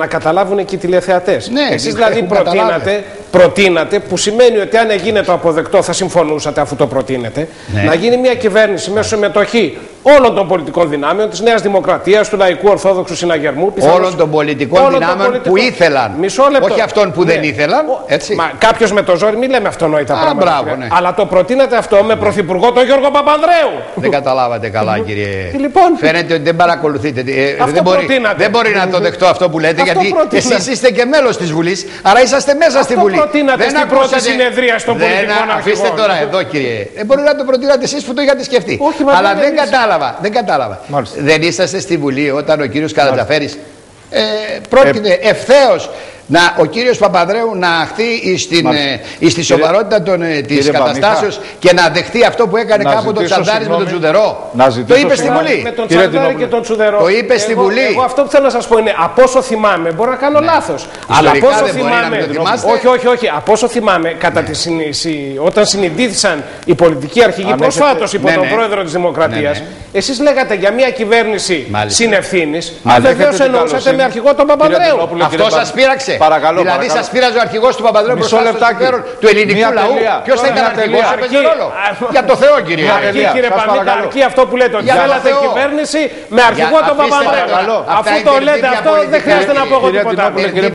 να καταλάβουν και οι τηλεθεατές. Ναι, Εσείς έχουν δηλαδή καταλάβει. προτείνατε, προτείνατε, που σημαίνει ότι αν έγινε το αποδεκτό θα συμφωνούσατε αφού το προτείνετε, Ναι. να γίνει μια κυβέρνηση με συμμετοχή όλων των πολιτικών δυνάμεων της Νέας Δημοκρατίας, του Λαϊκού Ορθόδοξου Συναγερμού, πιθανώς Όλων των πολιτικών όλων των δυνάμεων πολιτικών- που ήθελαν. Μισό λεπτό. Όχι αυτών που δεν ήθελαν, έτσι. Μα κάποιος με το ζόρι, μην λέμε αυτονόητα Α, πράγματα. μπράβο, κύριε. ναι. Αλλά το προτείνατε αυτό με πρωθυπουργό τον Γιώργο Παπανδρέου. Δεν καταλάβατε καλά, κύριε. Τι λοιπόν; Φαίνεται ότι δεν παρακολουθείτε. Ε, Αυτό δεν, μπορεί, προτείνατε. δεν μπορεί να το δεχτώ αυτό που λέτε, Αυτό γιατί προτείνατε. εσείς είστε και μέλος της Βουλής, άρα είσαστε μέσα στη Βουλή. Προτείνατε στην πρώτη συνεδρία των δεν, πολιτικών Αφήστε αρχηγών. τώρα εδώ, κύριε. Δεν μπορεί να το προτείνατε εσείς που το είχατε σκεφτεί. Όχι, μα Αλλά δεν δεν είναι κατάλαβα. Δεν κατάλαβα. Μάλιστα. Δεν είσαστε στη Βουλή όταν ο κύριος Καρατζαφέρη ε, πρότεινε ευθέως να, ο κύριος Παπαδρέου να αχθεί στην, Μάλιστα. ε, εις τη σοβαρότητα των, ε, της Κύριε καταστάσεως και να δεχτεί αυτό που έκανε Να κάποτε ο ζητήσω Τσαλδάρης με τον συγγνώμη. Τσουδερό. Να Το ζητήσω είπε στη συγγνώμη. Βουλή. Με τον Κύριε Τσαντάρη Τινόπουλε. και τον Τσουδερό. Το είπε στη Εγώ- Βουλή. Εγώ αυτό που θέλω να σας πω είναι από όσο θυμάμαι, μπορεί να κάνω λάθος. Αλλά από όσο δεν μπορεί να θυμάμαι. μην το θυμάστε. όχι, όχι, όχι. Από όσο θυμάμαι, κατά τη συνη- συ- όταν συνειδήθησαν οι πολιτικοί αρχηγοί Αν προσφάτως έχετε- υπό Ναι, τον ναι. πρόεδρο της Δημοκρατίας, Ναι, ναι. εσείς λέγατε για μια κυβέρνηση Μάλιστα. συνευθύνης. Μάλιστα. Βεβαίω Έχετε την εννοούσατε καλοσύνη. με αρχηγό τον Κύριε Παπανδρέου. Τινόπουλε, Αυτός κύριε σας Πα- πείραξε. Παρακαλώ, δηλαδή παρακαλώ. σας πείραζε ο αρχηγός του Παπαδρέου Μισό μπροστά στο λεπτάκι. συμφέρον του ελληνικού Μια λαού. τελεία. Ποιος θα Μια ήταν αρχηγός, τελεία. έπαιζε Αρκεί- ρόλο. Α, Για το Θεό, κύριε. Αρκεί τελεία. κύριε Σας Παμίκα, παρακαλώ. αρκεί αυτό που λέτε ότι Για το θέλατε Θεό. κυβέρνηση με αρχηγό Για- τον αφήστε τα Παπανδρέου. παρακαλώ. Αυτά Αφού είναι το τέτοια λέτε αυτό δεν πολιτικά, χρειάζεται να πω εγώ κύριε τίποτα. Τινόπουλε, άλλο. κύριε